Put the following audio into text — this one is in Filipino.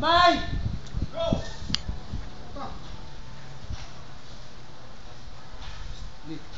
Tambay! Go! Lift.